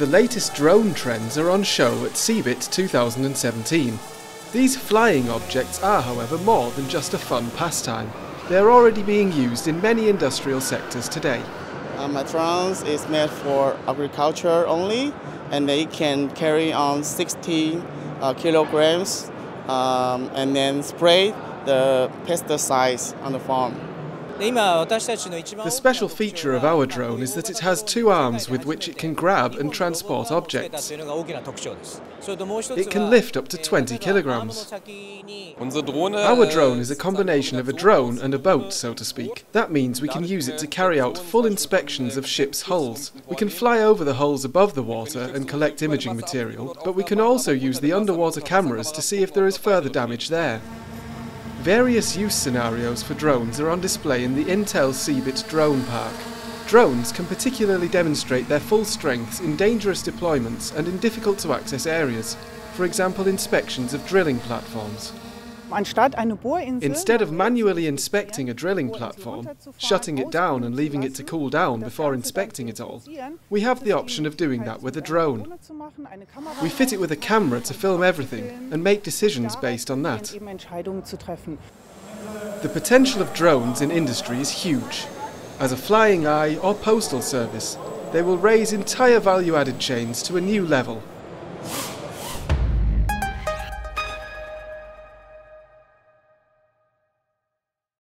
The latest drone trends are on show at CeBIT 2017. These flying objects are, however, more than just a fun pastime. They are already being used in many industrial sectors today. Uh, my drones is made for agriculture only, and they can carry on 60 uh, kilograms um, and then spray the pesticides on the farm. The special feature of our drone is that it has two arms with which it can grab and transport objects. It can lift up to 20 kilograms. Our drone is a combination of a drone and a boat, so to speak. That means we can use it to carry out full inspections of ships' hulls. We can fly over the hulls above the water and collect imaging material, but we can also use the underwater cameras to see if there is further damage there. Various use scenarios for drones are on display in the Intel CeBIT Drone Park. Drones can particularly demonstrate their full strengths in dangerous deployments and in difficult to access areas, for example inspections of drilling platforms. Instead of manually inspecting a drilling platform, shutting it down and leaving it to cool down before inspecting it all, we have the option of doing that with a drone. We fit it with a camera to film everything and make decisions based on that. The potential of drones in industry is huge. As a flying eye or postal service, they will raise entire value-added chains to a new level